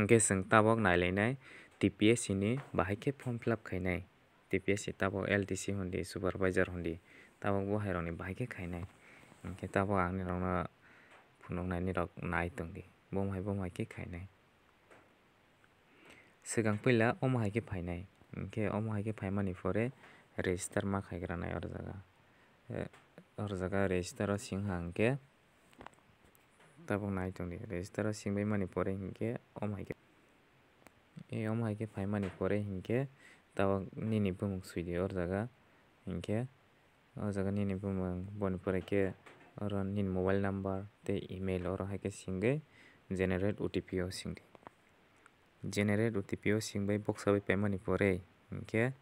हमके संगताबक नायलना टी पी एस सी नि बहाखे फर्म फिलप खाने टी पी एस सी तब एल टी सी हि सुपारभाइजार हि तब बहर बहाखे खाने तब आने फुनौने नायदी बमाय बमाखे खाने सिगां फैला अमहाखे फायनाय ओंखे अमहाखे फायमानि परे रेजिस्टार माखायग्रानाय अर जागा अर जागा रेजिस्टाराव सिंहा ओंखे e boni pore ke oro nini mobile number tei email oro hai ke singui generate otp o singdi generate otp o singbai boksabai paimani pore hingke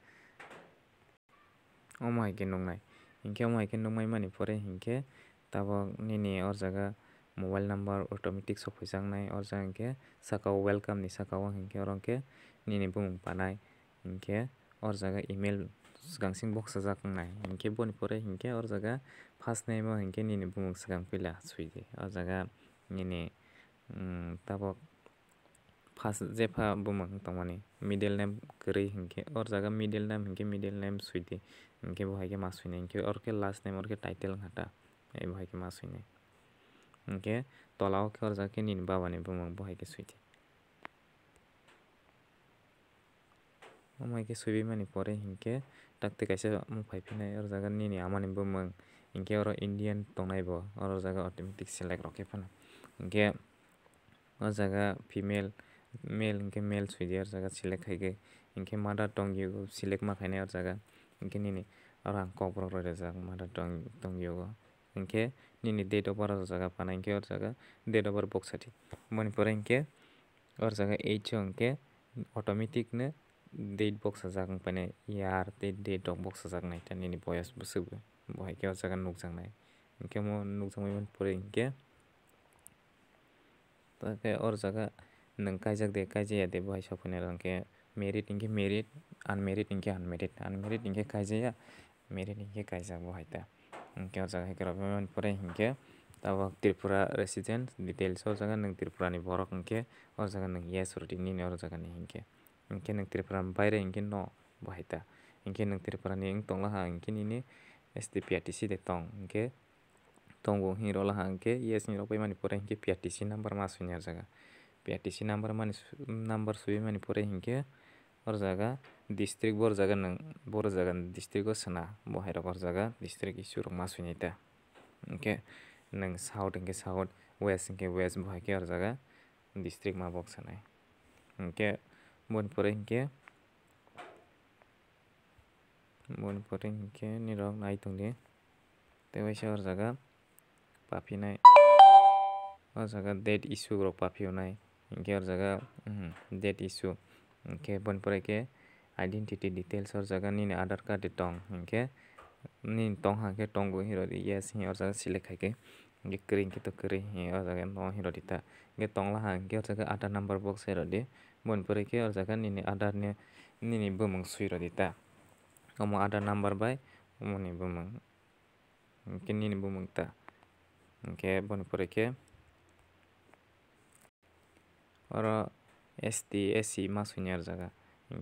omo hai ke nuknai hingke omo hai ke nukmaimani pore hingke tabok nini o jaga mobile number automatic सफैजाई और जहाँ सको welcome सको हमको निपाई हमको और जगह email सिगंसिंग बक्स जाए हमको बनपुर हमको और जगह फास्ट नेम हमको निपुण सिगंपीला और जगह निने तब फास्ट जेफा बुम तमें मिडिल नेम गई हमको और जगह मिडिल नेम हमको मिडिल नेम सूदी हमको बहुत मा सूने और के लास्ट नेम और के टाइटल घाटा बहुत मा सूने ओके तलाव खर्चा के निबा भने पो म भएको सुइथे मैके सुबि माने परे हिंके डाक्ते कैसे म फाइफिने अर जागा निनि आमाने बो म इनके अर इंडियन तोनाय ब अर जागा ऑटोमेटिक सेलेक्ट रखे फन इनके अर जागा फीमेल मेल इनके मेल सुइदि अर जागा सेलेक्ट खैगे इनके मादा टोंगियो सेलेक्ट मा खैने अर जागा इनके निनि अर आं कबर रे जागा मादा टोंग टोंगियो इनके निनि डेट अफ बार जगह फानाके और जगह डेट अफ बार बक्साटी मनिपुर इनके और जगह एच अंके अटोमेटिक ने डेट बक्सा जगह पने यार ते डेट अफ बक्सा जागन नाइटा निनि बयस बसु बहायके और जगह नुक जांनाय इनके मो नुक जांमै मनिपुर इनके और जगह नंकाय जक देखाय जाया दे बहाय सफने रंके मेरिट इनके मेरिट अनमेरिट इनके अनमेरिट अनमेरिट इनके काय जाया मेरिट इनके काय जा बहायता ngke ojaga mani pemen pore ngke tawo tirpura resident detail so ojaga neng tirpura ni borok ngke ojaga neng yes rutin ni neor ojaga ni ngke ngke neng tirpura mbaire ngke no bahita ngke neng tirpura ni ngke tong laha ngke ni ni stp atc de tong ngke tong wong hiro laha yes ni ropai mani pore ngke piatc number masu ni ojaga piatc number mani number suwi mani pore ngke जगह district बर जगह नर जगह district सना बहरा बर जगह district इस मासुनीता ओके? नाउथ इंके साउथ, वेस्ट इंके वेस्ट बहुत और जगह डिस्ट्रिक्ट मा बक्स इंके मनपुर इंके मनपुर इंके निरग नाइटी और जगह पाफी और जगह डेट इश्यू ग्रो पाफी इंके और जगह date issue okay bonpore ke identity details or jaga nini aadhar card e tong oke, nini tong hake tongo hiro yes hi or jaga select haike hingke kering ke kering, hi or jaga no hiro dita. Tong tongla hangke or jaga ada number box hiro di. Bonpore ke or jaga nini aadhar ne nini suhiro suiro dita. Omo ada number bai omo ni bumang hingke nini bumang ta. Hingke bonpore ke oro SD SC 마 소녀자가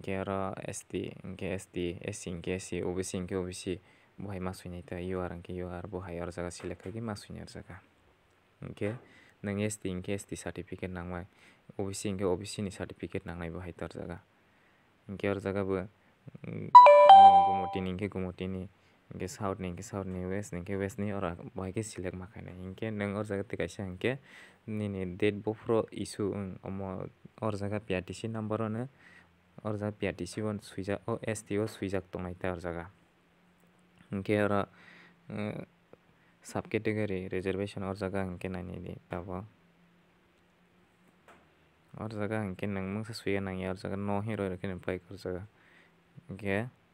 게러 SD 게 SD SC 게 SC OBC 게 OBC 뭐해 마 소녀이다 유아랑 게 유아 뭐 하여자가 실력하기 마 소녀자가 게능 SD 게 SD 서티피켓 나와 OBC 게 OBC 니 서티피켓 나와 뭐 하여자가 게 여자가 뭐 고모티니 게 고모티니 hingke hingke south ni hingke south ni west ni hingke west ni oro bo hai ke select ma khainai hingke nwng o jaga twi kaisa hingke nini date boforo issue omo o jaga prtc number no o jaga prtc o suijak o st o suijak tongnai ta o jaga hingke oro sub category reservation o jaga hingke nainai tabok o jaga hingke nwng mungsa suiya nangya o jaga no hinroi rok bai o jaga hingke boni page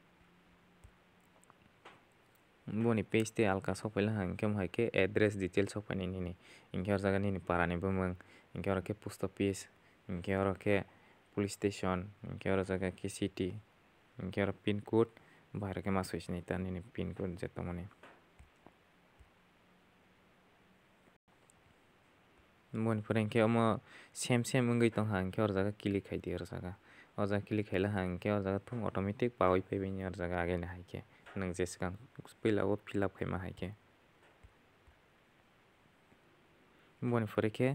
boni paste alka sopel hang kem hai ke address detail sopel ini ni. Ingke orsa gan ini para ni pemeng ingke orsa ke pusto pis ingke orsa ke police station. Ingke orsa ke ke city. Ingke orsa pin code. Bahar ke masu is ni tan ini pin code jatomo ni mon pereng ke omo sem sem mengge tong hang ke orsa ke kilik hai di orsa ke orsa kilik hai la hang ke orsa ke tong otomatik pawai pe bin orsa ke agen hai ke. नों जेसेबां बिलाबो फिलाप खालामनो हायो बनिफोर के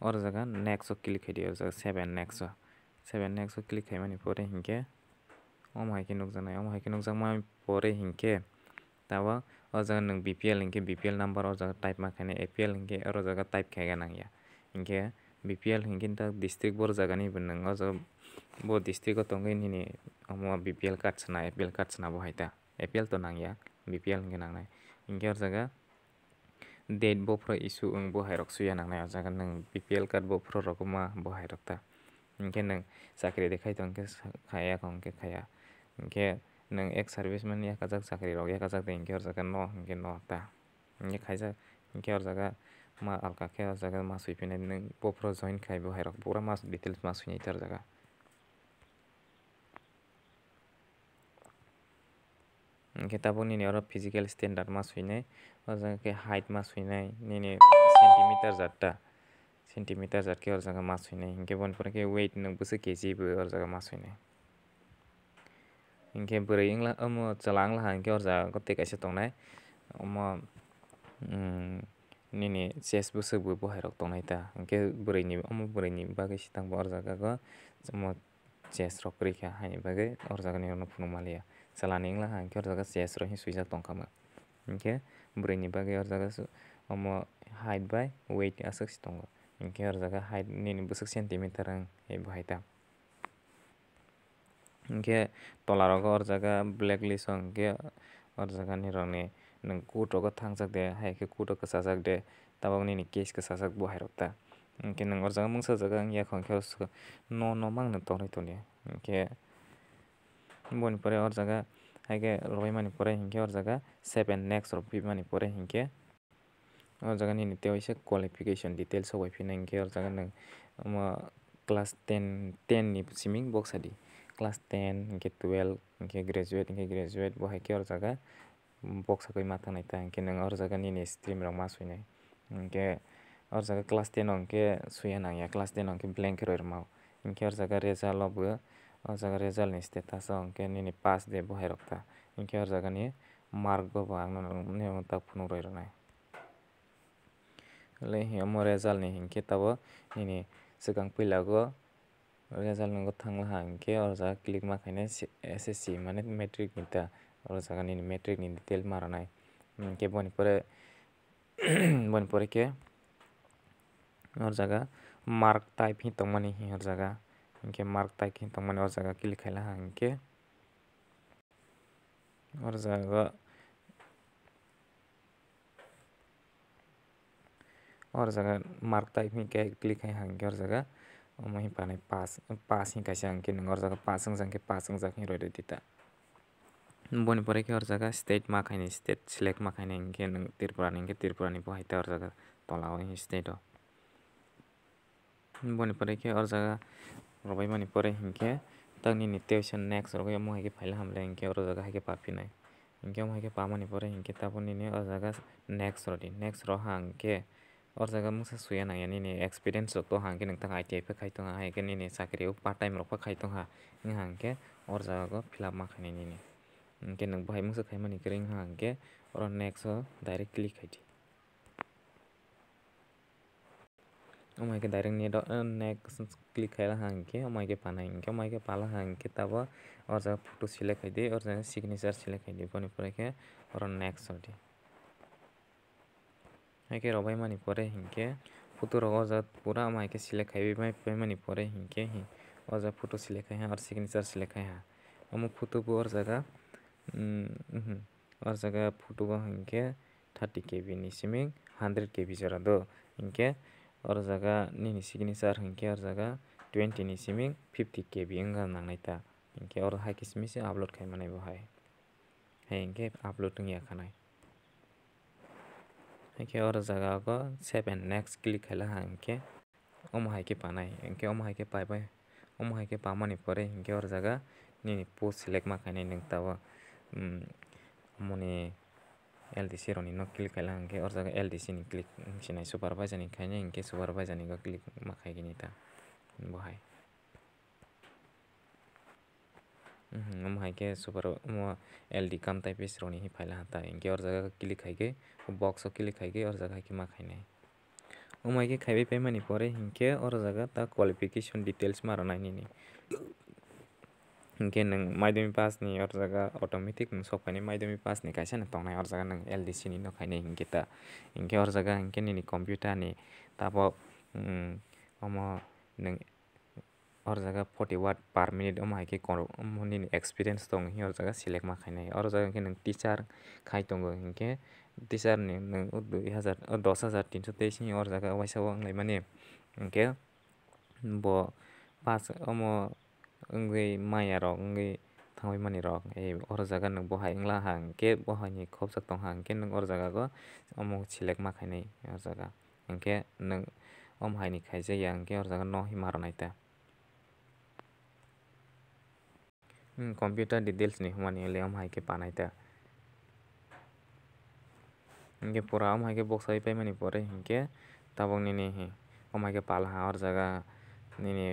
और जगह next click खालामदो और जगह save and next save and next click खालामनि पर हिंके अम हायखे नुजानाय अम हायखे नुजा मा पर हिंके दाबा और जगह नों बिपिएल हिंके बिपिएल नम्बर और जगह टाइप माखानि एपिएल हिंके और जगह टाइप खायगा नंगिया हिंके बिपिएल हिंके दा डिस्ट्रिक्ट बर जगानि बिन नङा जों बो डिस्ट्रिक्ट तंगै निनि अम बिपिएल कार्ड सना एपिएल कार्ड सना बहायता एपीएल तो नांगा बीपीएल नांग इंकेर जगह डेट बोफ्रो इशु उंग बहायरकसुया नांगना जगह नं कार्ड बोफ्रो रकमा बहायरकता इंके नं साक्री देखाय तो अंके खाया को अंके खाया इंके नं एक सर्विस मैन या कजक साक्री रोग और जगह नो इंके नो ता इंके खाई इंके जगह मा अलका खे और जगह मा सुइपिने नं बोफ्रो जॉइन खाय बहायरक पूरा मा डिटेल्स मा सुइने इतर जगह kita pun ini orang physical standard masuknya, orang ke height masuknya ini. Ini centimeter zatta, centimeter zat ke orang ke masuknya, ini. Ke pun pernah ke weight nung busa kg bu orang ke masuknya, ini. Ke beri lah, um celang lah, ini ke orang ke tek aja tong nai, um ini ini ses busa bu bu herok tong nai ta, ini ke beri ini, um beri ini bagai si tang bu orang ke ke, semua rok rokrik ya, hanya bagai orang ke ini orang pun malia. Ya. salaning la hang kyor jaga CS ro hi suijak tong kama inke buri ni bagai or jaga su omo height by weight asak si tong inke or jaga height ni ni busak centimeter ang e bu haita inke tolaro ko or black list ang ke or jaga ni rong ni nang kuto ko thang jak de hai ke kuto ko sasak de tabang ni ni kes ko sasak bu hairota inke nang or jaga mung sa jaga ang ya khong su no no mang na tong ni ni inke boni pore o jaga haike rohaimani pore hingke o jaga seven next rok pimani pore hingke o jaga nini tei waisa qualification details o waiphinai hingke o jaga omo class ten ten ni simi boksadi class ten hingke twelve hingke graduate hingke graduate bo haike o jaga boksagui ma tongnai ta hingke nong o jaga nini stream rok ma suinai hingke o jaga class ten o hingke suya nangya class ten o hingke blank roi rwmao hingke o jaga result o bo o jaga result ni status o hingke nini pass de bo hai rok ta hingke o jaga ni mark bo ang no tak phunuk roi roknai omo result ni hingke tabuk nini swkang puila o result nongoi tanglaha hingke o jaga click ma khainai ssc mane metric ni ta o jaga nini metric ni detail ma rwnai hingke boni pore boni pore khe o jaga mark type he tongmani o jaga हमके mark तक तो मैंने और जगह की लिखे ला हमके हाँ और जगह। और जगह मार्क टाइप में क्या क्लिक है हंगे और जगह। वहीं पर पास पास ही कैसे हाँ अंक और जगह पास अंक संख्या पास अंक संख्या रोड देता बोन पर के और जगह स्टेट मार्क है नहीं, स्टेट सिलेक्ट मार्क है नहीं के त्रिपुरा नहीं के त्रिपुरा नहीं पहुँचता और जगह। तो लाओ ही स्टेट हो। बोन पर के और जगह रोबाई मानी पर हिंखे तकनी नित्यवश्यक नेक्स्ट रोबाई अमु है कि फ़ाइल हम लेंगे इनके और जगह है कि पापी नहीं इनके अमु है कि पाम मानी पर हिंखे तब उन्हीं ने और जगह नेक्स्ट रोडी नेक्स्ट रो हाँ इनके और जगह मुझसे सुया ना यानी ने एक्सपीरियंस तो हाँ कि नंतर आईटीआई पे खाई तो हाँ एक ने ने साकरी वो पार्ट टाइम लोग पे खाई तो हाँ ये हाँ के और जगह को फ़िलहाल मार खाने ने ने इनके नंबर भाई मुझसे खाई मनी करेंगे हाँ के और नेक्स्ट डायरेक्टली खाई थी next click kailaha hingke omo haike panai hingke omo haike palaha hingke tabuk o jaga photo select khai di o jaga signature select khai di boni pore khe oro next odi haike robaimani pore hingke photo rok o jaga pura omo haike select khaibai paimani pore hingke o jaga photo select kaiha oro signature select kaiha omo photo और जगह निशी नि सार और जगह twenty नि fifty के B नाइटा इंखे और high किसमें से आपलोड खाई मैं बहुत हाई इंखे आपलोड खाना इंखे और जगह को सेवन नेक्स्ट क्लिक खेला हाँ इंखे उम हाई के पाना इंखे उम हाई के पाए उम हाई के पाने पर इंखे और जगह नहीं पोस्ट सिलेक्ट माखाने ni LDC rok ni no click kaila hingke o jaga LDC ni click hinui supervisor ni kainai hingke supervisor ni click ma kaigini ta bo hai amo hai ke super omo LD kam typist rok ni paila ta hingke o jaga click kai ke box o click kai ke o jaga ke ma kainai omo hai ke khaibai paimani pore hingke oro jaga ta qualification details ma ronai nini mungkin neng mai demi pas nih orzaga otomatis neng sok ini mai demi pas nih kaisan tong nih orzaga neng LDC nih nok ini ing kita ing ke orzaga ing ini nih komputer nih tapi mm, omo neng orzaga 40 watt per minute omo ike kono omo nih experience tong nih orzaga select mah kaini orzaga ing neng tisar, kai tong tisar ing ke teacher nih neng udah dua ratus tiga ratus tiga ratus orzaga wajah wong lain mana ing ke bo pas omo ओंगै माइया र' ओंगै थांबाय मानि र' ए अर' जागा नों बहाय ओंला हां के बहायनि खब जाग दं हां के नों अर' जागाखौ अमुक सिलेक माखायनै अर जागा ओंखे नों अम हायनि खायजायो ओंखे अर जागा न' हिमारनाय दा कम्पिउटार डिटेल्सनि हमानि ओलै अम हायखे बानाय दा ओंखे पुरा अम हायखे बक्सा हैबाय मानि परे ओंखे दाबंनिनि अम हायखे पाल हां अर जागा निनि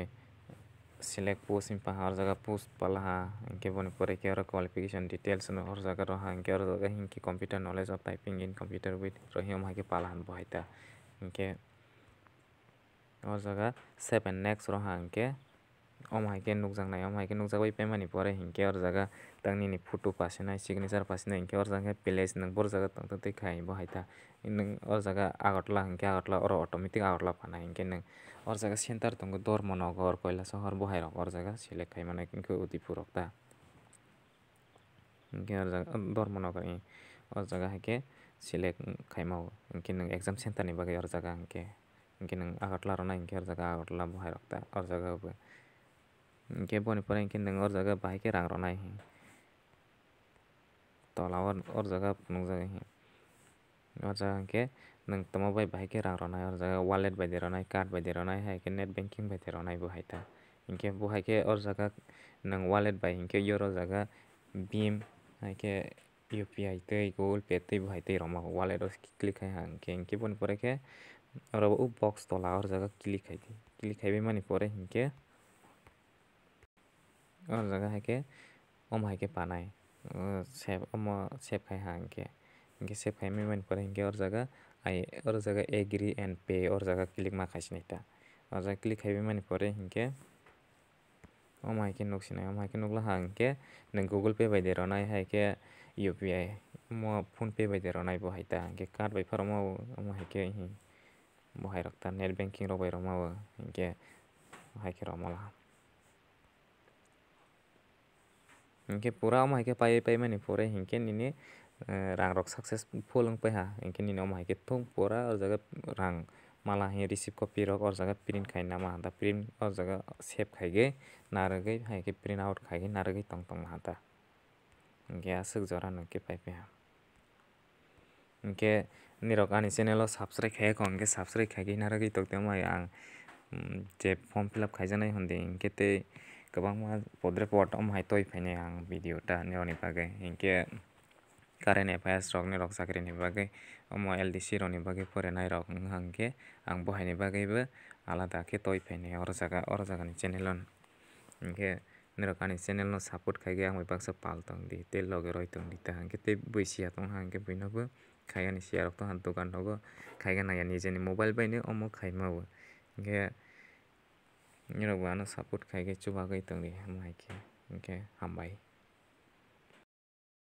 চিলেক্ট পোষ্ট ইম্পা হওয়ার জায়গা পোস্ট পালা হা এনকে বনে পরে কি আর কোয়ালিফিকেশন ডিটেলস হওয়ার জায়গা রহা এনকে আর জায়গা হিংকি computer knowledge of typing in computer with রহি অমাকে পালা হান বহাইতা এনকে আর জায়গা সেভেন নেক্সট রহা এনকে অমাইকে নুকজাক নাই অমাইকে নুকজাক ওই পেমানি পরে হিংকে ওর জায়গা তাকে নি ফুটু পাশে নাই সিগনেচার পাশে নাই হিংকে ওর জায়গা প্লেস নাই বড় জায়গা তো তুই খাই বহাই থা নাই ওর জায়গা আগরলা হিংকে আগরলা ওর অটোমেটিক আগরলা পানা হিংকে নাই ওর জায়গা সেন্টার তো ধর্মনগর কয়লা শহর বহাই রক ওর জায়গা সিলেক্ট খাই মানে কিন্তু উদিপুর রক তা হিংকে ওর জায়গা ধর্মনগর ওর জায়গা হিংকে সিলেক্ট খাইমাও হিংকে নাই এক্সাম সেন্টার নি বাকি ওর জায়গা হিংকে হিংকে নাই আগরলা রা হিংকে ওর জায়গা আগরলা বহাই রক তা ওর জায়গা হবে hingke boni pore hingke nwng oro jaga bahai ke rang ronai tola o oro jaga nukjagui o jaga hingke nwng tongma bai bahai ke rang ronai oro jaga wallet bai de ronai card bai de ronai hai ke net banking bai de ronai bo hai ta hingke bo hai ke oro jaga nwng wallet bai hingke oro jaga ke UPI tei google pay tei bo hai tei rongma wallet o click kaiha hingke boni pore ke oro o box tola o jaga click kai di click kaibai mani pore hingke oro और जगह है के ओम है के पाना है। है हाँ के इनके सेब है में मैंने पढ़ा इनके और जगह आई और जगह एग्री एंड पे, और जगह क्लिक मार खाई नहीं था और जगह क्लिक है भी मैंने पढ़े इनके, ओम हाँ है के नुक्सी नुकला हाँ के गूगल पे बाय देर होना है के यूपीआई मो फ़ोन पे बाय देर होना बहुत है कार्ड बाय फर बहुत रखता, नेट बैंकिंग रो रो मो इनके है इनके पूरा हम हाइके पाए पाए मानी पूरे हिंके निने रंग रॉक सक्सेस फुल लंग पे हा इनके निने हम हाइके पूरा और जगह रंग माला ही रिसीव कॉपी रॉक और जगह प्रिंट खाई ना माहंता प्रिंट और जगह सेप खाई गे नारगे हाइके प्रिंट आउट खाई गे नारगे तंग तंग माहंता इनके आसक जोरा नंके पाए पे हा इनके निरोग से नेलो सब्सक्राइब है कौन के सब्सक्राइब खाई गे नारगे तो ते हम आया जब होंदे इनके गोबां podreport.om hai toi phainai ang video ta neoni bagai hingke current affairs rok ni rok sakri ni bagai omo LDC roni bagai porenai rok hang ke ang bo haini bagai bo alada ke toi phainai oro jaga oro jaga ni channel on hingke nirokani channel no support khaige ang bai baksa paltong di te loge roi tong di ta hang ke te boisia tong hang ke boino bo khaigani share rok to han dokan rok khaigana ya nije ni mobile bai ni omo khaimao hingke इनको support खाई गई तंगे mic के हम भाई